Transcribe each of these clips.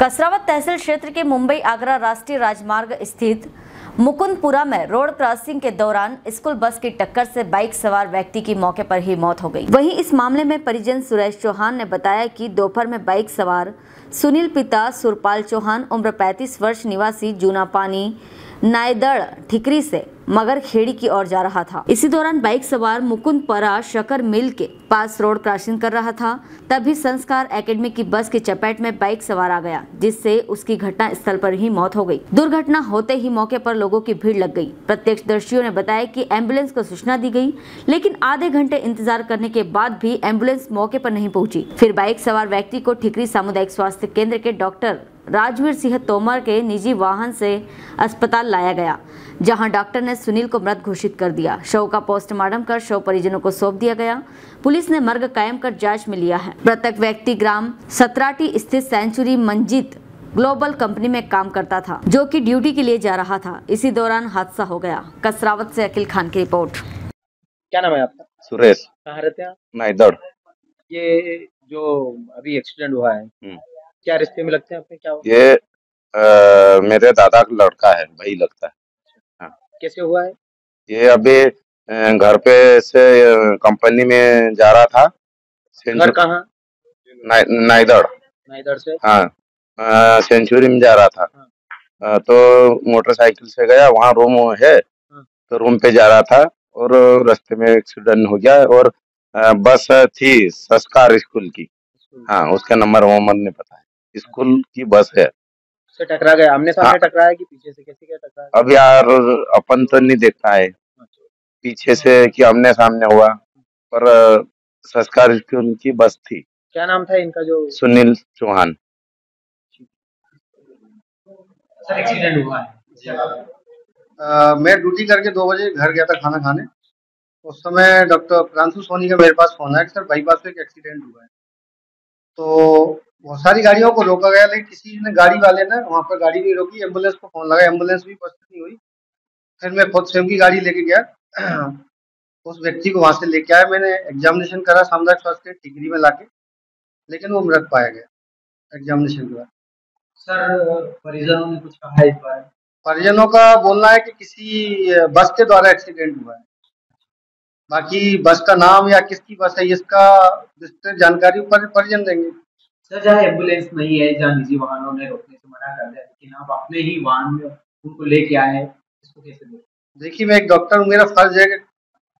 कसरावत तहसील क्षेत्र के मुंबई आगरा राष्ट्रीय राजमार्ग स्थित मुकुंदपुरा में रोड क्रॉसिंग के दौरान स्कूल बस की टक्कर से बाइक सवार व्यक्ति की मौके पर ही मौत हो गई। वहीं इस मामले में परिजन सुरेश चौहान ने बताया कि दोपहर में बाइक सवार सुनील पिता सुरपाल चौहान, उम्र 35 वर्ष, निवासी जूना पानी नायदड़ ठिकरी से मगर खेड़ी की ओर जा रहा था। इसी दौरान बाइक सवार मुकुंद परा शकर मिल के पास रोड क्रॉसिंग कर रहा था। तभी संस्कार एकेडमी की बस की चपेट में बाइक सवार आ गया, जिससे उसकी घटना स्थल पर ही मौत हो गई। दुर्घटना होते ही मौके पर लोगों की भीड़ लग गई। प्रत्यक्षदर्शियों ने बताया कि एंबुलेंस को सूचना दी गई, लेकिन आधे घंटे इंतज़ार करने के बाद भी एंबुलेंस मौके पर नहीं पहुँची। फिर बाइक सवार व्यक्ति को ठिकरी सामुदायिक स्वास्थ्य केंद्र के डॉक्टर राजवीर सिंह तोमर के निजी वाहन से अस्पताल लाया गया जहाँ डॉक्टर ने सुनील को मृत घोषित कर दिया। शव का पोस्टमार्टम कर शव परिजनों को सौंप दिया गया। पुलिस ने मर्ग कायम कर जाँच में लिया है। मृतक व्यक्ति ग्राम सतराटी स्थित सेंचुरी मंजित ग्लोबल कंपनी में काम करता था जो कि ड्यूटी के लिए जा रहा था। इसी दौरान हादसा हो गया। कसरावत से अखिल खान की रिपोर्ट। क्या नाम है आपका? सुरेश। कहाँ रहते हैं ये जो अभी एक्सीडेंट हुआ है हम्म। क्या रिश्ते में लगते हैं आपके क्या हुआ? ये अ, मेरे दादा का लड़का है भाई लगता है। हाँ। कैसे हुआ है? ये अभी घर पे से कंपनी में जा रहा था। घर कहाँ? नाइ- नाइदड़। ना से? हाँ। सेंचुरी में जा रहा था। अ, तो मोटरसाइकिल से गया वहाँ रूम है। तो रूम पे जा रहा था और रास्ते में एक्सीडेंट हो गया और बस थी संस्कार स्कूल की। हाँ उसका नंबर वम्बर ने पता है स्कूल की बस है। से टकरा गया। आमने सामने हाँ। टकराया कि पीछे से कैसे क्या टकराया अब यार अपन तो नहीं देखता है। पीछे से कि आमने सामने हुआ पर संस्कार स्कूल की बस थी। क्या नाम था इनका जो सुनील चौहान। सर एक्सीडेंट हुआ है। अ, मैं ड्यूटी करके दो बजे घर गया था खाना खाने। उस समय डॉक्टर प्रांशु सोनी का मेरे पास फ़ोन आया कि सर बाईपास पे एक एक्सीडेंट हुआ है। तो बहुत सारी गाड़ियों को रोका गया लेकिन किसी ने गाड़ी वाले ने वहाँ पर गाड़ी नहीं रोकी एंबुलेंस को फ़ोन लगा एंबुलेंस भी उपस्थित नहीं हुई। फिर मैं खुद स्वयं की गाड़ी लेके गया। उस व्यक्ति को वहाँ से लेके आया मैंने एग्जामिनेशन करा सामुदायिक स्वास्थ्य केंद्र टिकरी में लाके लेकिन वो मृत पाया गया एग्जामिनेशन के बाद। सर परिजनों ने कुछ कहा इस बारे में? परिजनों का बोलना है कि किसी बस के द्वारा एक्सीडेंट हुआ है। बाकी बस का नाम या किसकी बस है इसका विस्तृत जानकारी पर, परिजन देंगे। सर जहाँ एंबुलेंस नहीं है जहाँ निजी वाहनों ने रोकने से मना कर दिया लेकिन आप अपने ही वाहन में उनको लेके आए हैं इसको कैसे देखें देखिए मैं एक डॉक्टर हूँ मेरा फ़र्ज़ है कि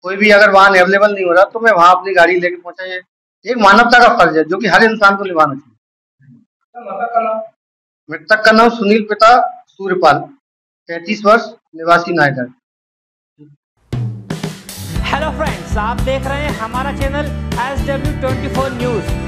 कोई भी अगर वाहन अवेलेबल नहीं हो रहा तो मैं वहाँ अपनी गाड़ी लेके पहुँचा ये एक मानवता का फ़र्ज़ है जो कि हर इंसान को निभाना चाहिए। मृतक का नाम? सुनील पिता सूर्यपाल पैंतीस वर्ष निवासी नायगढ़। हेलो फ्रेंड्स आप देख रहे हैं हमारा channel S W twenty four news